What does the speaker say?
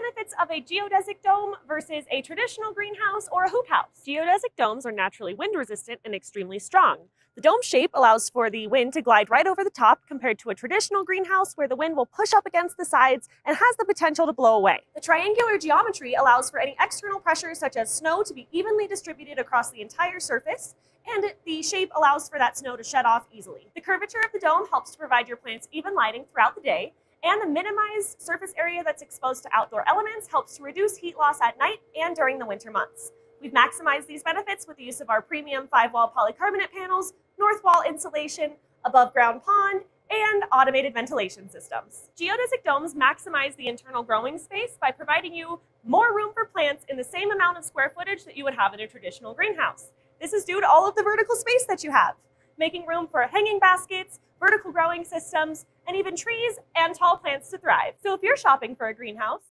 benefits of a geodesic dome versus a traditional greenhouse or a hoop house. Geodesic domes are naturally wind resistant and extremely strong. The dome shape allows for the wind to glide right over the top compared to a traditional greenhouse where the wind will push up against the sides and has the potential to blow away. The triangular geometry allows for any external pressures such as snow to be evenly distributed across the entire surface and the shape allows for that snow to shed off easily. The curvature of the dome helps to provide your plants even lighting throughout the day and the minimized surface area that's exposed to outdoor elements helps to reduce heat loss at night and during the winter months. We've maximized these benefits with the use of our premium five-wall polycarbonate panels, north wall insulation, above ground pond, and automated ventilation systems. Geodesic domes maximize the internal growing space by providing you more room for plants in the same amount of square footage that you would have in a traditional greenhouse. This is due to all of the vertical space that you have, making room for hanging baskets, vertical growing systems, and even trees and tall plants to thrive. So if you're shopping for a greenhouse,